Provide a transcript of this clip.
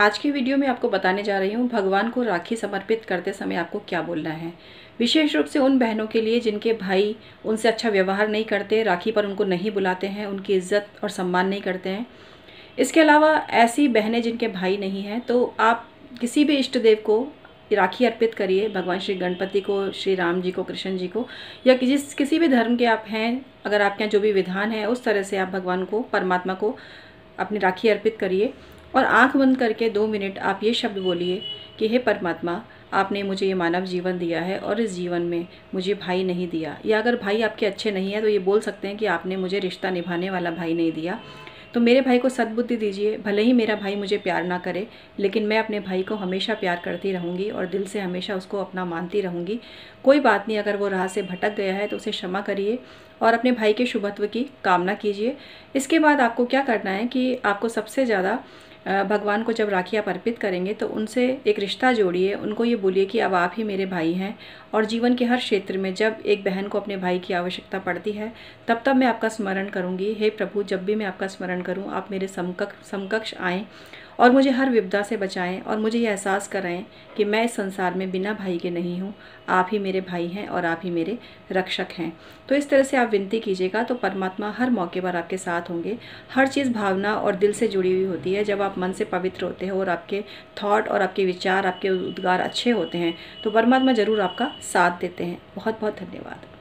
आज की वीडियो में आपको बताने जा रही हूँ भगवान को राखी समर्पित करते समय आपको क्या बोलना है। विशेष रूप से उन बहनों के लिए जिनके भाई उनसे अच्छा व्यवहार नहीं करते, राखी पर उनको नहीं बुलाते हैं, उनकी इज़्ज़त और सम्मान नहीं करते हैं। इसके अलावा ऐसी बहनें जिनके भाई नहीं हैं तो आप किसी भी इष्ट देव को राखी अर्पित करिए, भगवान श्री गणपति को, श्री राम जी को, कृष्ण जी को, या जिस, किसी भी धर्म के आप हैं, अगर आपके यहाँ जो भी विधान है, उस तरह से आप भगवान को, परमात्मा को अपनी राखी अर्पित करिए। और आँख बंद करके दो मिनट आप ये शब्द बोलिए कि, हे परमात्मा, आपने मुझे ये मानव जीवन दिया है और इस जीवन में मुझे भाई नहीं दिया। या अगर भाई आपके अच्छे नहीं हैं तो ये बोल सकते हैं कि आपने मुझे रिश्ता निभाने वाला भाई नहीं दिया। तो मेरे भाई को सद्बुद्धि दीजिए, भले ही मेरा भाई मुझे प्यार ना करे, लेकिन मैं अपने भाई को हमेशा प्यार करती रहूँगी और दिल से हमेशा उसको अपना मानती रहूँगी। कोई बात नहीं, अगर वो राह से भटक गया है तो उसे क्षमा करिए और अपने भाई के शुभत्व की कामना कीजिए। इसके बाद आपको क्या करना है कि आपको सबसे ज़्यादा भगवान को जब राखी आप अर्पित करेंगे तो उनसे एक रिश्ता जोड़िए, उनको ये बोलिए कि अब आप ही मेरे भाई हैं और जीवन के हर क्षेत्र में जब एक बहन को अपने भाई की आवश्यकता पड़ती है, तब तब मैं आपका स्मरण करूँगी। हे प्रभु, जब भी मैं आपका स्मरण करूँ, आप मेरे समकक्ष समकक्ष आएँ और मुझे हर विपदा से बचाएँ और मुझे ये एहसास कराएँ कि मैं इस संसार में बिना भाई के नहीं हूँ। आप ही मेरे भाई हैं और आप ही मेरे रक्षक हैं। तो इस तरह से आप विनती कीजिएगा तो परमात्मा हर मौके पर आपके साथ होंगे। हर चीज़ भावना और दिल से जुड़ी हुई होती है। जब आप मन से पवित्र होते हैं और आपके थॉट और आपके विचार, आपके उद्गार अच्छे होते हैं तो परमात्मा ज़रूर आपका साथ देते हैं। बहुत बहुत धन्यवाद।